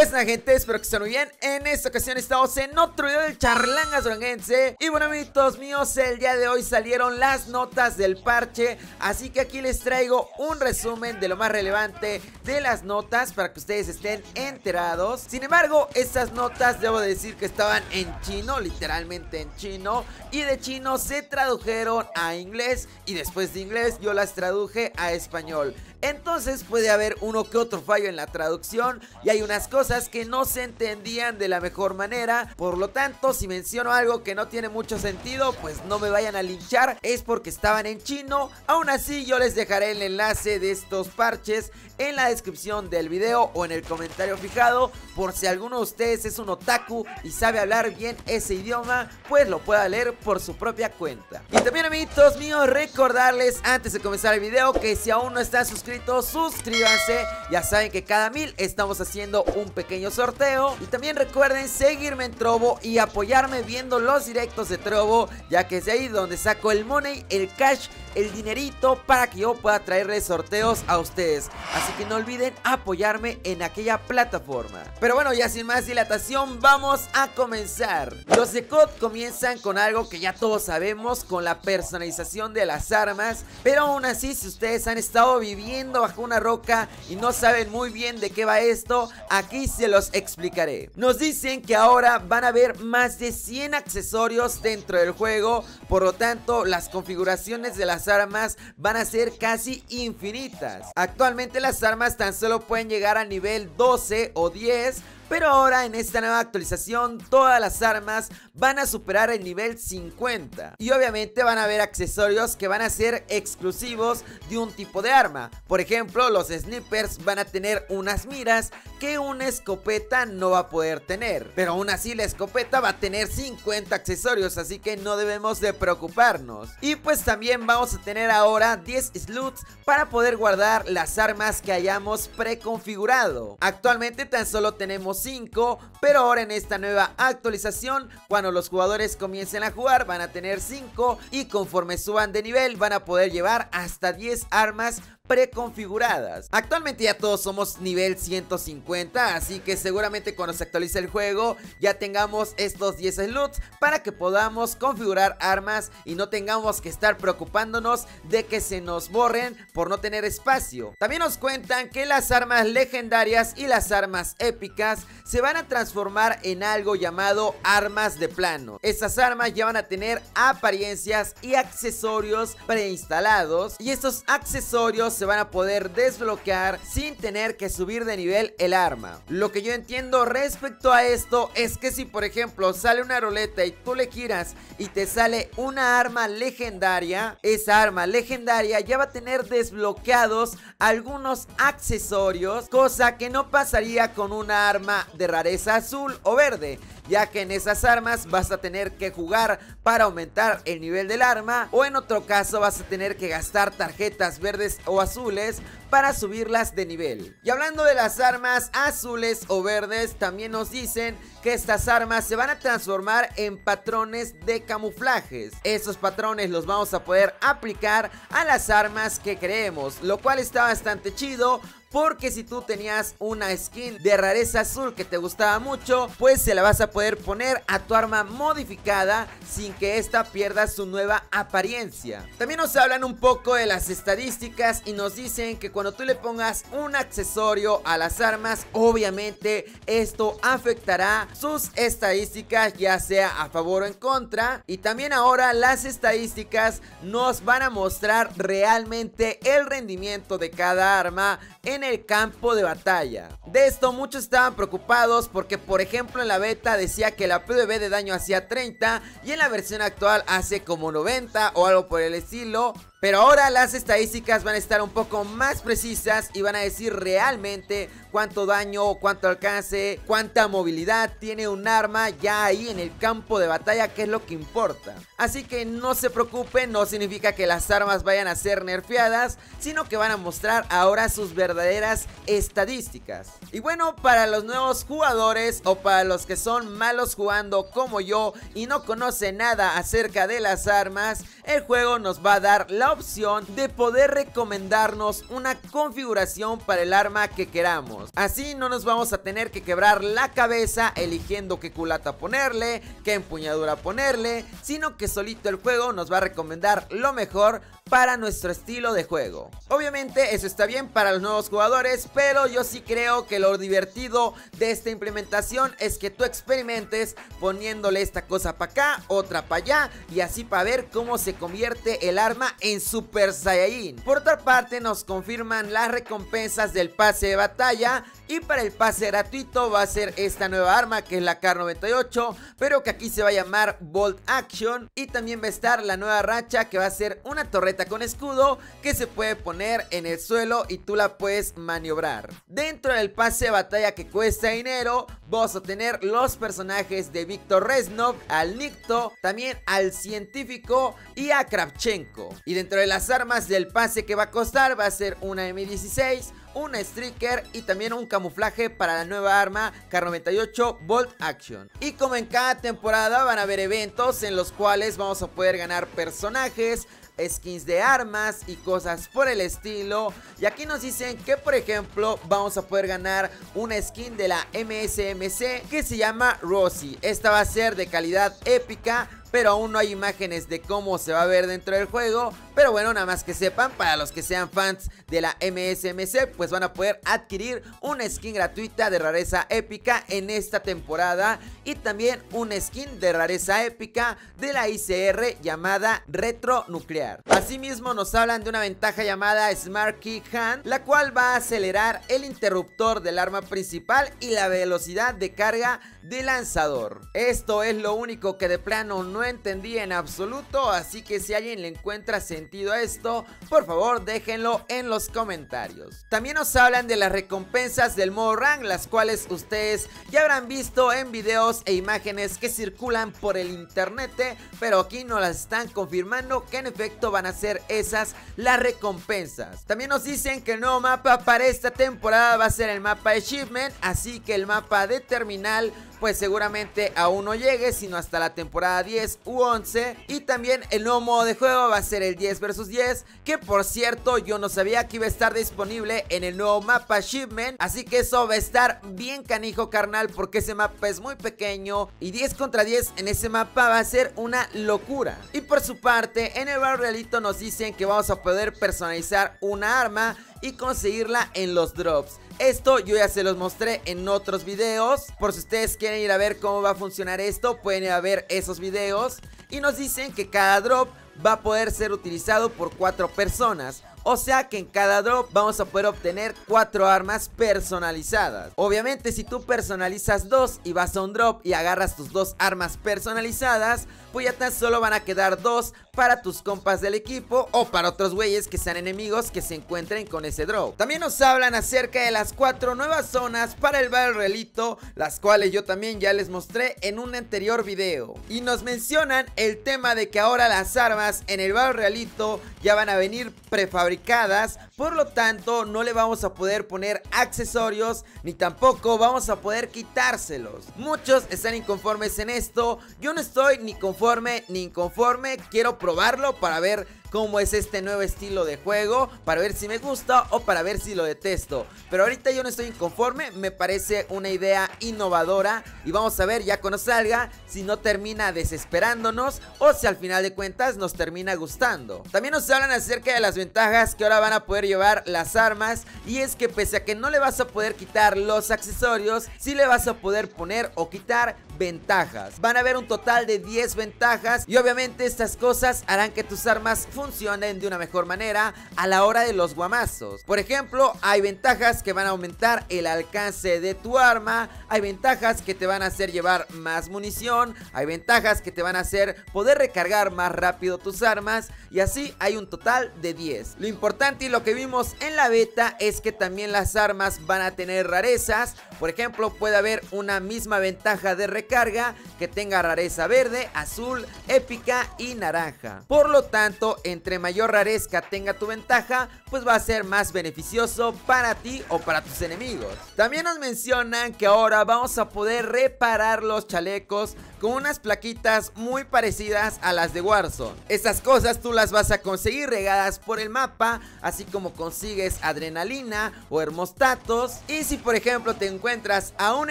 Pues nada gente, espero que estén muy bien. En esta ocasión estamos en otro video del Charlangas Duranguense Y bueno amiguitos míos, el día de hoy salieron las notas del parche. Así que aquí les traigo un resumen de lo más relevante de las notas Para que ustedes estén enterados. Sin embargo, estas notas debo decir que estaban en chino, literalmente en chino. Y de chino se tradujeron a inglés. Y después de inglés yo las traduje a español. Entonces puede haber uno que otro fallo en la traducción. Y hay unas cosas que no se entendían de la mejor manera. Por lo tanto, si menciono algo que no tiene mucho sentido, pues no me vayan a linchar. Es porque estaban en chino. Aún así, yo les dejaré el enlace de estos parches en la descripción del video o en el comentario fijado. Por si alguno de ustedes es un otaku y sabe hablar bien ese idioma, pues lo pueda leer por su propia cuenta. Y también amiguitos míos, recordarles antes de comenzar el video que si aún no están suscritos suscríbanse. Ya saben que cada mil estamos haciendo un pequeño sorteo. Y también recuerden seguirme en Trovo y apoyarme viendo los directos de Trovo, ya que es de ahí donde saco el money, el cash, el dinerito para que yo pueda traerles sorteos a ustedes. Así que no olviden apoyarme en aquella plataforma. Pero bueno, ya sin más dilatación, vamos a comenzar. Los de COD comienzan con algo que ya todos sabemos, con la personalización de las armas. Pero aún así, si ustedes han estado viviendo bajo una roca y no saben muy bien de qué va esto, aquí se los explicaré. Nos dicen que ahora van a haber más de 100 accesorios dentro del juego, por lo tanto las configuraciones de las armas van a ser casi infinitas. Actualmente las armas tan solo pueden llegar a nivel 12 o 10, pero ahora en esta nueva actualización todas las armas van a superar el nivel 50 Y obviamente van a haber accesorios que van a ser exclusivos de un tipo de arma. Por ejemplo los snipers van a tener unas miras que una escopeta no va a poder tener. Pero aún así la escopeta va a tener 50 accesorios así que no debemos de preocuparnos. Y pues también vamos a tener ahora 10 slots para poder guardar las armas que hayamos preconfigurado. Actualmente tan solo tenemos 5, pero ahora en esta nueva actualización, cuando los jugadores comiencen a jugar van a tener 5 y conforme suban de nivel van a poder llevar hasta 10 armas preconfiguradas. Actualmente ya todos somos nivel 150, así que seguramente cuando se actualice el juego ya tengamos estos 10 slots para que podamos configurar armas y no tengamos que estar preocupándonos de que se nos borren por no tener espacio. También nos cuentan que las armas legendarias y las armas épicas se van a transformar en algo llamado armas de plano. Estas armas ya van a tener apariencias y accesorios preinstalados y estos accesorios se van a poder desbloquear sin tener que subir de nivel el arma. Lo que yo entiendo respecto a esto es que si por ejemplo sale una roleta y tú le giras y te sale una arma legendaria, esa arma legendaria ya va a tener desbloqueados algunos accesorios, cosa que no pasaría con una arma de rareza azul o verde ya que en esas armas vas a tener que jugar para aumentar el nivel del arma o en otro caso vas a tener que gastar tarjetas verdes o azules para subirlas de nivel. Y hablando de las armas azules o verdes, también nos dicen que estas armas se van a transformar en patrones de camuflajes. Esos patrones los vamos a poder aplicar a las armas que creemos, lo cual está bastante chido porque si tú tenías una skin de rareza azul que te gustaba mucho, pues se la vas a poder poner a tu arma modificada sin que esta pierda su nueva apariencia. También nos hablan un poco de las estadísticas y nos dicen que cuando tú le pongas un accesorio a las armas, obviamente esto afectará sus estadísticas ya sea a favor o en contra. Y también ahora las estadísticas nos van a mostrar realmente el rendimiento de cada arma en el campo de batalla. De esto muchos estaban preocupados porque por ejemplo en la beta decía que la PvB de daño hacía 30 y en la versión actual hace como 90 o algo por el estilo. Pero ahora las estadísticas van a estar un poco más precisas y van a decir realmente cuánto daño, cuánto alcance, cuánta movilidad tiene un arma ya ahí en el campo de batalla, que es lo que importa. Así que no se preocupen, no significa que las armas vayan a ser nerfeadas, sino que van a mostrar ahora sus verdaderas estadísticas. Y bueno, para los nuevos jugadores o para los que son malos jugando como yo y no conocen nada acerca de las armas, el juego nos va a dar la opción de poder recomendarnos una configuración para el arma que queramos. Así no nos vamos a tener que quebrar la cabeza eligiendo qué culata ponerle, qué empuñadura ponerle, sino que solito el juego nos va a recomendar lo mejor para nuestro estilo de juego. Obviamente eso está bien para los nuevos jugadores, pero yo sí creo que lo divertido de esta implementación es que tú experimentes poniéndole esta cosa para acá, otra para allá y así para ver cómo se convierte el arma en Super Saiyajin. Por otra parte nos confirman las recompensas del pase de batalla y para el pase gratuito va a ser esta nueva arma que es la K98 pero que aquí se va a llamar Bolt Action y también va a estar la nueva racha que va a ser una torreta con escudo que se puede poner en el suelo y tú la puedes maniobrar. Dentro del pase de batalla que cuesta dinero, vamos a tener los personajes de Víctor Reznov, al Nicto, también al científico y a Kravchenko. Y dentro de las armas del pase que va a costar va a ser una M16, un striker y también un camuflaje para la nueva arma K98 Bolt Action. Y como en cada temporada van a haber eventos en los cuales vamos a poder ganar personajes, skins de armas y cosas por el estilo. Y aquí nos dicen que por ejemplo vamos a poder ganar una skin de la MSMC que se llama Rosy. Esta va a ser de calidad épica pero aún no hay imágenes de cómo se va a ver dentro del juego. Pero bueno, nada más que sepan, para los que sean fans de la MSMC, pues van a poder adquirir una skin gratuita de rareza épica en esta temporada y también una skin de rareza épica de la ICR llamada Retro Nuclear. Asimismo nos hablan de una ventaja llamada Smart Key Hand, la cual va a acelerar el interruptor del arma principal y la velocidad de carga de lanzador. Esto es lo único que de plano no entendí en absoluto, así que si alguien le encuentra sentido a esto, por favor déjenlo en los comentarios. También nos hablan de las recompensas del modo rank, las cuales ustedes ya habrán visto en videos e imágenes que circulan por el internet, pero aquí nos las están confirmando que en efecto van a ser esas las recompensas. También nos dicen que el nuevo mapa para esta temporada va a ser el mapa de Shipment, así que el mapa de terminal pues seguramente aún no llegue, sino hasta la temporada 10 u 11. Y también el nuevo modo de juego va a ser el 10 vs 10, que por cierto yo no sabía que iba a estar disponible en el nuevo mapa Shipment. Así que eso va a estar bien canijo carnal, porque ese mapa es muy pequeño y 10 contra 10 en ese mapa va a ser una locura. Y por su parte, en el realito nos dicen que vamos a poder personalizar una arma y conseguirla en los drops. Esto yo ya se los mostré en otros videos. Por si ustedes quieren ir a ver cómo va a funcionar esto, pueden ir a ver esos videos. Y nos dicen que cada drop va a poder ser utilizado por cuatro personas. O sea que en cada drop vamos a poder obtener cuatro armas personalizadas. Obviamente si tú personalizas dos y vas a un drop y agarras tus dos armas personalizadas, pues ya tan solo van a quedar dos para tus compas del equipo o para otros güeyes que sean enemigos que se encuentren con ese drop. También nos hablan acerca de las cuatro nuevas zonas para el Battle Relito, las cuales yo también ya les mostré en un anterior video. Y nos mencionan el tema de que ahora las armas en el Battle Realito ya van a venir prefabricadas, fabricadas por lo tanto no le vamos a poder poner accesorios ni tampoco vamos a poder quitárselos. Muchos están inconformes en esto, yo no estoy ni conforme ni inconforme, quiero probarlo para ver cómo es este nuevo estilo de juego, para ver si me gusta o para ver si lo detesto. Pero ahorita yo no estoy inconforme, me parece una idea innovadora y vamos a ver ya cuando salga si no termina desesperándonos o si al final de cuentas nos termina gustando. También nos hablan acerca de las ventajas que ahora van a poder llevar las armas. Y es que pese a que no le vas a poder quitar los accesorios, sí le vas a poder poner o quitar ventajas. Van a haber un total de 10 ventajas y obviamente estas cosas harán que tus armas funcionen de una mejor manera a la hora de los guamazos. Por ejemplo, hay ventajas que van a aumentar el alcance de tu arma, hay ventajas que te van a hacer llevar más munición, hay ventajas que te van a hacer poder recargar más rápido tus armas y así hay un total de 10. Lo importante y lo que vimos en la beta es que también las armas van a tener rarezas, por ejemplo puede haber una misma ventaja de recarga carga que tenga rareza verde, azul, épica y naranja. Por lo tanto, entre mayor rareza tenga tu ventaja, pues va a ser más beneficioso para ti o para tus enemigos. También nos mencionan que ahora vamos a poder reparar los chalecos con unas plaquitas muy parecidas a las de Warzone. Estas cosas tú las vas a conseguir regadas por el mapa, así como consigues adrenalina o hermostatos. Y si por ejemplo te encuentras a un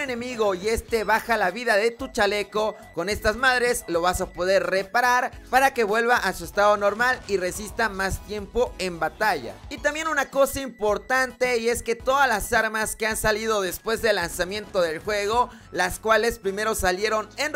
enemigo y este baja la vida de tu chaleco, con estas madres lo vas a poder reparar para que vuelva a su estado normal y resista más tiempo en batalla. Y también una cosa importante y es que todas las armas que han salido después del lanzamiento del juego, las cuales primero salieron en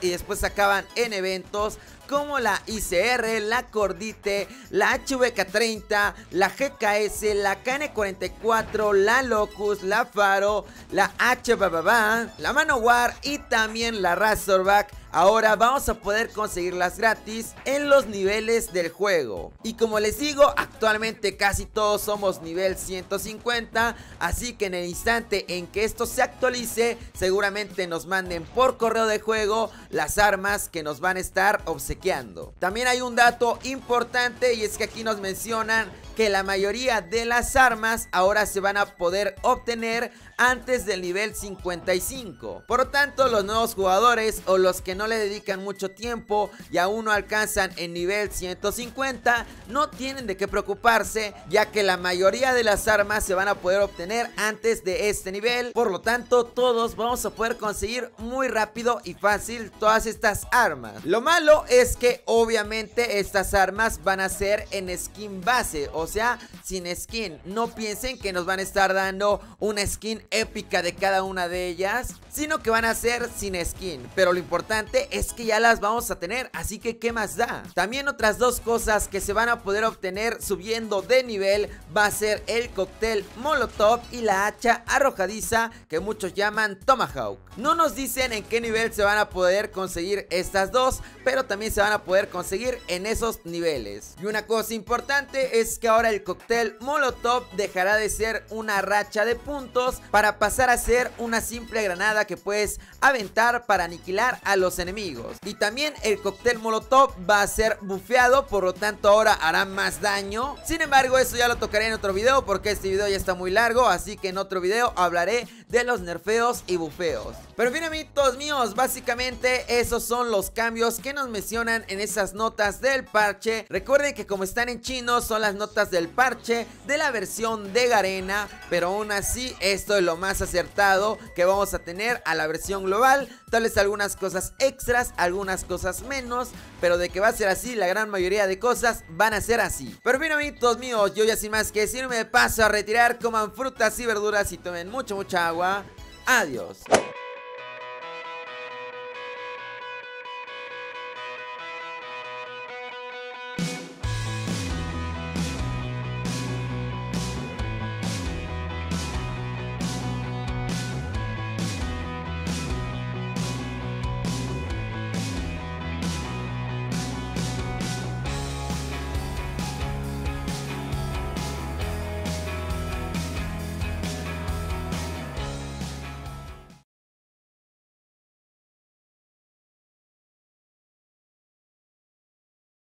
y después acaban en eventos, como la ICR, la Cordite, la HVK30, la GKS, la KN44, la Locus, la Faro, la HBBB, la Manowar y también la Razorback Ahora vamos a poder conseguirlas gratis en los niveles del juego. Y como les digo, actualmente casi todos somos nivel 150, así que en el instante en que esto se actualice, seguramente nos manden por correo de juego las armas que nos van a estar obsequiando. También hay un dato importante y es que aquí nos mencionan que la mayoría de las armas ahora se van a poder obtener antes del nivel 55. Por lo tanto, los nuevos jugadores o los que no le dedican mucho tiempo y aún no alcanzan el nivel 150 no tienen de qué preocuparse ya que la mayoría de las armas se van a poder obtener antes de este nivel. Por lo tanto, todos vamos a poder conseguir muy rápido y fácil todas estas armas. Lo malo es que obviamente estas armas van a ser en skin base o sea, sin skin. No piensen que nos van a estar dando una skin épica de cada una de ellas, sino que van a ser sin skin. Pero lo importante es que ya las vamos a tener, así que ¿qué más da? También otras dos cosas que se van a poder obtener subiendo de nivel va a ser el cóctel Molotov y la hacha arrojadiza que muchos llaman Tomahawk. No nos dicen en qué nivel se van a poder conseguir estas dos, pero también se van a poder conseguir en esos niveles. Y una cosa importante es que ahora el cóctel Molotov dejará de ser una racha de puntos para pasar a ser una simple granada que puedes aventar para aniquilar a los enemigos. Y también el cóctel Molotov va a ser bufeado, por lo tanto ahora hará más daño. Sin embargo, eso ya lo tocaré en otro video porque este video ya está muy largo, así que en otro video hablaré de los nerfeos y bufeos. Pero bien amigos míos, básicamente esos son los cambios que nos mencionan en esas notas del parche. Recuerden que como están en chino son las notas del parche de la versión de Garena, pero aún así esto es lo más acertado que vamos a tener a la versión global. Tal vez algunas cosas extras, algunas cosas menos, pero de que va a ser así, la gran mayoría de cosas van a ser así. Pero bien amigos míos, yo ya sin más que decir me paso a retirar, coman frutas y verduras y tomen mucha mucha agua. Adiós.